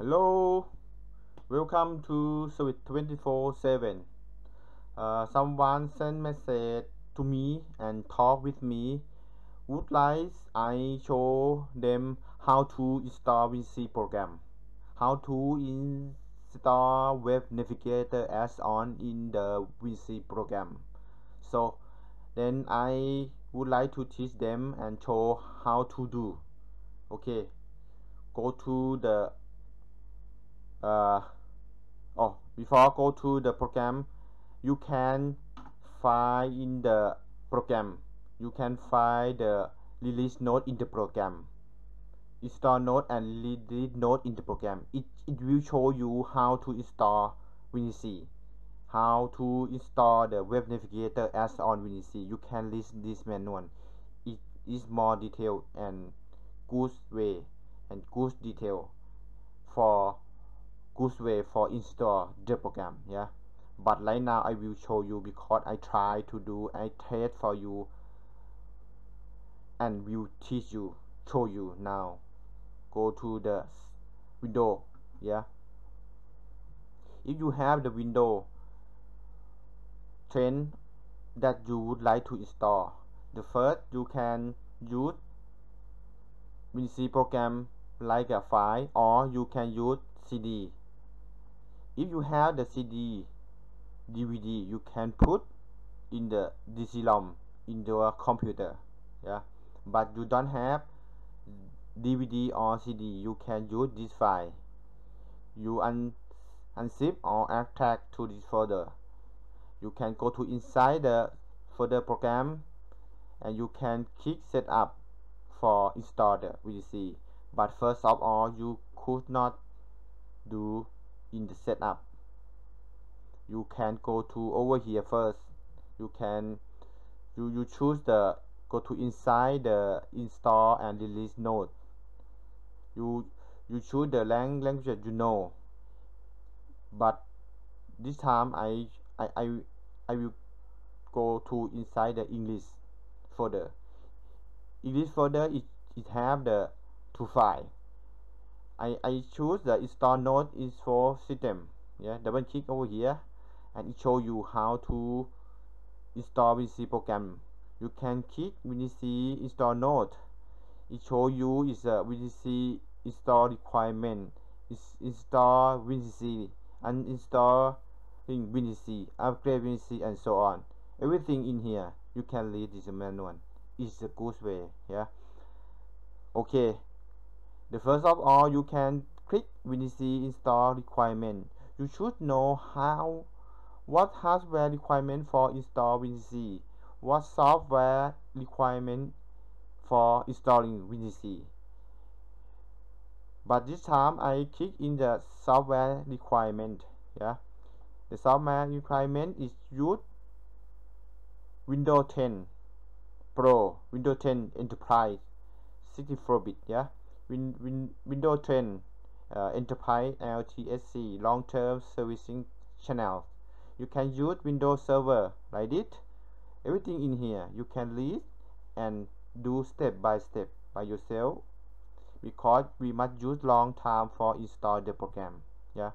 Hello, welcome to Sweet 24 7. Uh, someone sent message to me and talk with me. Would like I show them how to install WinCC program, how to install Web Navigator as on in the WinCC program. So then I would like to teach them and show how to do. Okay, go to the uh, oh before go to the program you can find in the program. You can find the release note in the program. Install note and delete note in the program. It, it will show you how to install WinCC how to install the web navigator as on WinCC you can list this manual. It is more detailed and good way and good detail for good way for install the program yeah? But right now I will show you because I try to do I test for you and will teach you show you now. Go to the window yeah? If you have the window 10 that you would like to install the first you can use WinCC program like a file or you can use CD if you have the CD DVD you can put in the DC-ROM in your computer yeah? But you don't have DVD or CD you can use this file. You un unzip or extract to this folder. You can go to inside the folder program and you can click setup for install the WinCC but first of all you could not do in the setup. You can go to over here first. You can you, you choose the go to inside the install and release node. You you choose the lang language that you know. But this time I, I I I will go to inside the English folder. English folder it, it have the two file I, I choose the install node is for system. Yeah double click over here and it show you how to install WinCC program. You can click WinCC install node. It show you is a WinCC install requirement. Is install WinCC uninstall WinCC upgrade WinCC and so on. Everything in here you can read this manual. It's a good way yeah. Okay the first of all you can click WinCC install requirement. You should know how what hardware requirement for install WinCC what software requirement for installing WinCC but this time I click in the software requirement yeah? The software requirement is use Windows 10 Pro Windows 10 Enterprise 64-bit yeah Win, Win, Windows 10 uh, Enterprise LTSC long-term servicing channel. You can use Windows Server like it everything in here. You can read and do step by step by yourself because we must use long time for install the program. Yeah.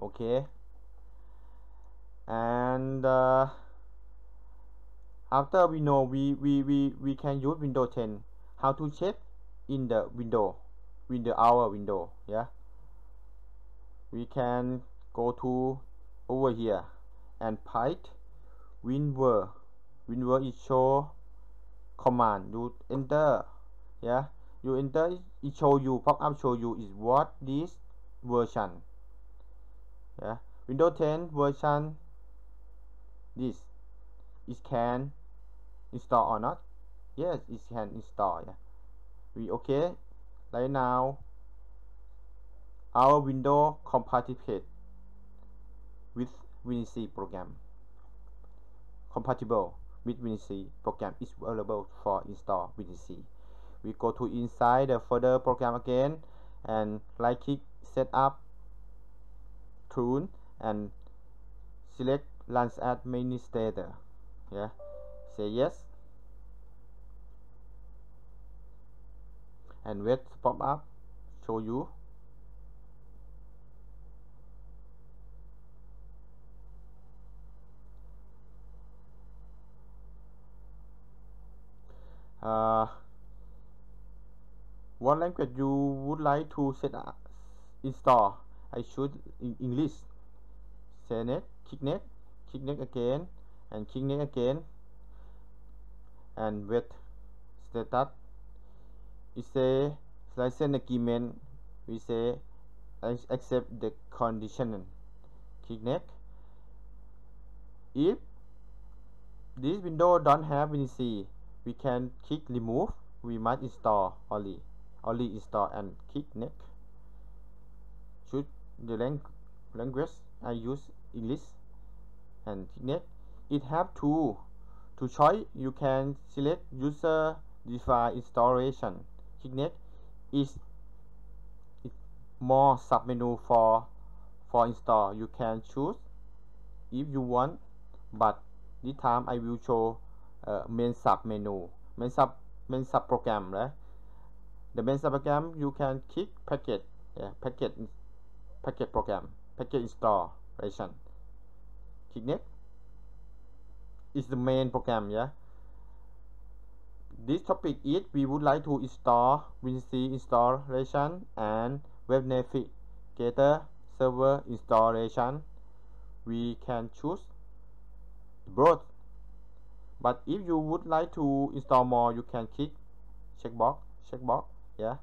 Okay. And uh, after we know we, we we we can use Windows 10 how to check in the window window our window yeah? We can go to over here and python winver winver is show command. You enter yeah? You enter it show you pop up show you is what this version yeah? Windows 10 version this. It can install or not? Yes it can install yeah we okay? Right now our window compatible with WinCC program. Compatible with WinCC program. Is available for install WinCC we go to inside the folder program again and right click setup tool and select as administrator yeah say yes and wait pop up show you uh, what language you would like to set up install I should in English say it. click it. click next again and click next again and wait status it say license agreement we say accept the condition. click next if this window don't have VNC we can click remove. We must install only only install and click next. Choose the language I use English. And click next. It have two two choice. You can select user defined installation next is more submenu for for install. You can choose if you want but this time I will show uh, main sub menu main sub main sub program right? The main sub program you can click package yeah, package package program package installation click next is the main program yeah this topic is we would like to install WinCC installation and Web Navigator server installation. We can choose both. But if you would like to install more you can click checkbox checkbox yeah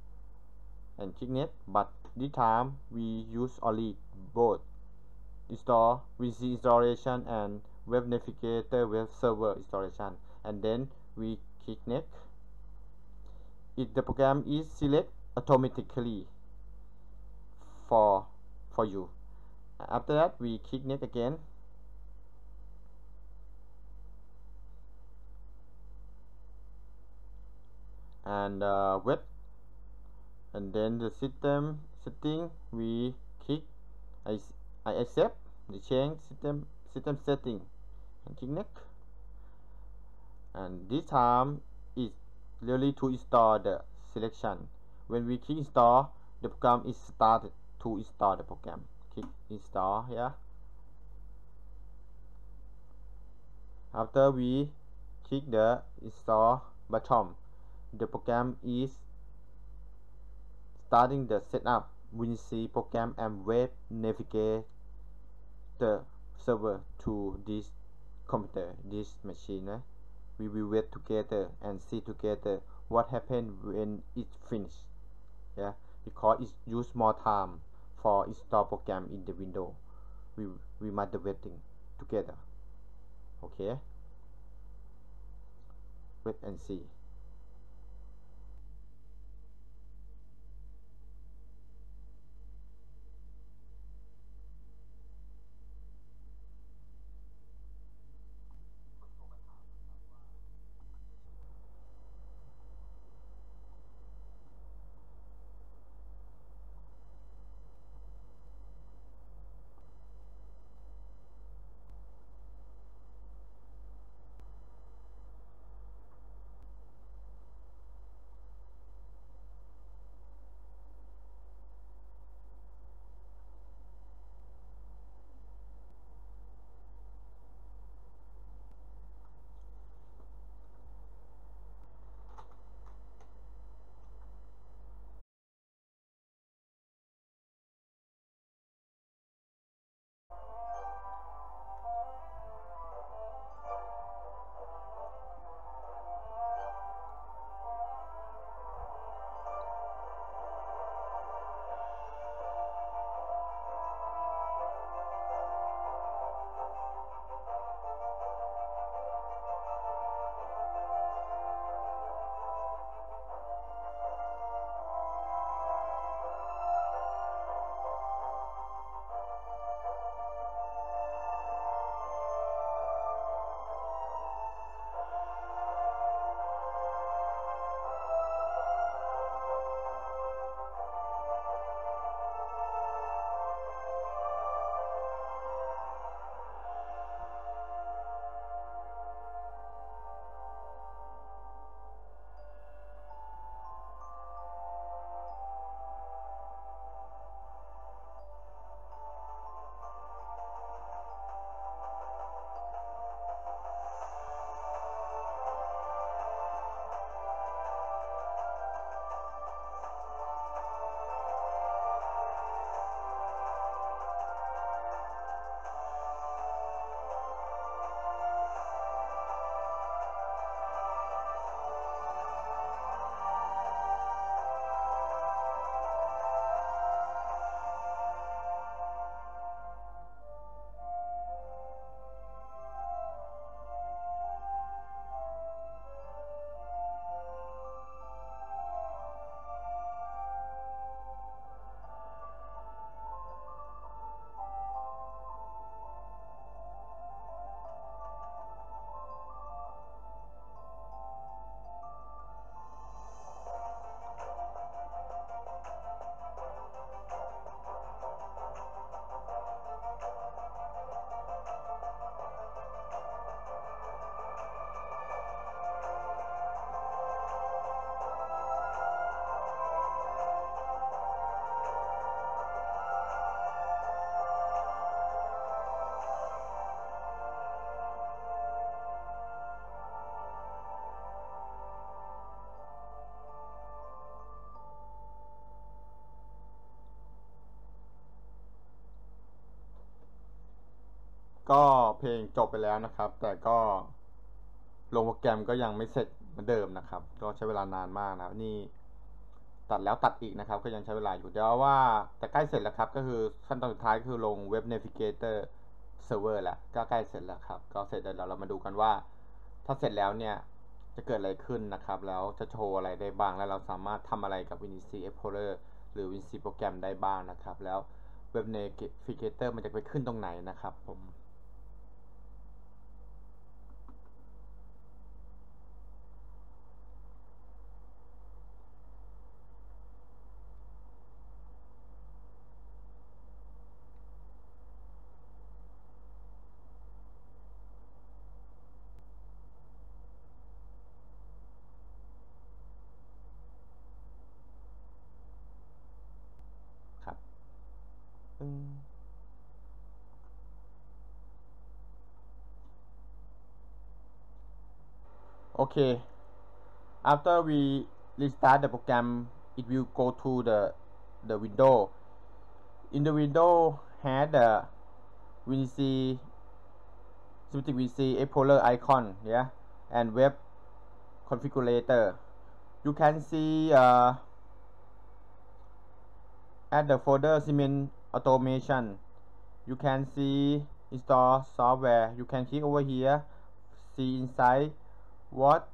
and click next but this time we use only both. Install the installation and web navigator web server installation. And then we next if the program is select automatically for for you. After that we click next again. And uh, web and then the system setting we click I, I accept. The change system system setting. And click next and this time is really to install the selection. When we click install the program is started to install the program. Click install here after we click the install button the program is starting the setup WinCC program and web navigate the server to this computer this machine eh? We will wait together and see together what happened when it finished. Yeah because it use more time for install program in the window. We we might be waiting together. Okay? Wait and see ก็เพลงจบไปแล้วนะครับ แต่ก็ลงโปรแกรมก็ยังไม่เสร็จเหมือนเดิมนะครับ ก็ใช้เวลานานมากนะครับนี่ตัดแล้วตัดอีกนะครับ ก็ยังใช้เวลาอยู่เดี๋ยวว่าแต่ใกล้เสร็จแล้วครับ ก็คือขั้นตอนสุดท้ายคือลงเว็บ Navigator Server แล้วก็ใกล้เสร็จแล้วครับ ก็เสร็จเดี๋ยวเรามาดูกันว่า ถ้าเสร็จแล้วเนี่ยจะเกิดอะไรขึ้นนะครับ แล้วจะโชว์อะไรได้บ้าง แล้วเราสามารถทำอะไรกับ WinC Explorer หรือ WinC โปรแกรมได้บ้างนะครับ แล้วเว็บ Navigator มันจะไปขึ้นตรงไหนนะครับผม อืม okay. After we restart the program it will go to the the window. In the window had the WinCC SIMATIC WinCC Explorer icon yeah and web configurator. You can see uh, at the folder Siemens automation. You can see install software. You can click over here see inside. What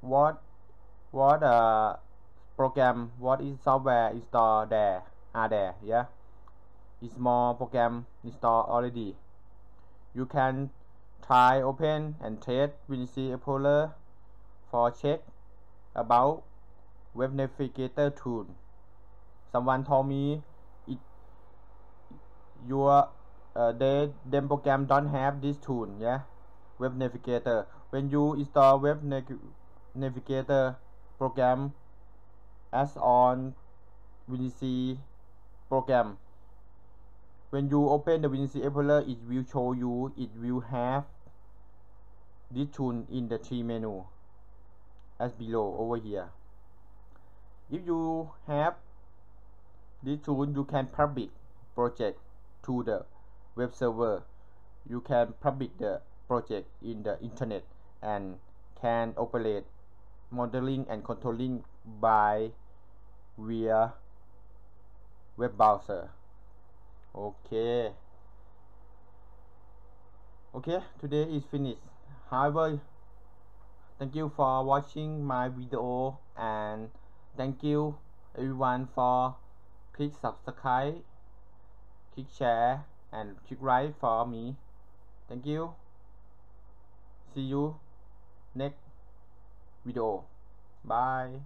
what what uh program what is software install there? Are there yeah. Is more program install already. You can try open and test WinCC Explorer for check about web navigator tool. Someone told me your uh, program don't have this tool yeah? Web navigator. When you install web nav navigator program as on WinCC program. When you open the WinCC Explorer it will show you it will have this tool in the tree menu as below over here. If you have this tool you can publish project to the web server. You can publish the project in the internet and can operate modeling and controlling by via web browser. Okay. Okay today is finished. However thank you for watching my video and thank you everyone for click subscribe click share and click like for me. Thank you. See you next video. Bye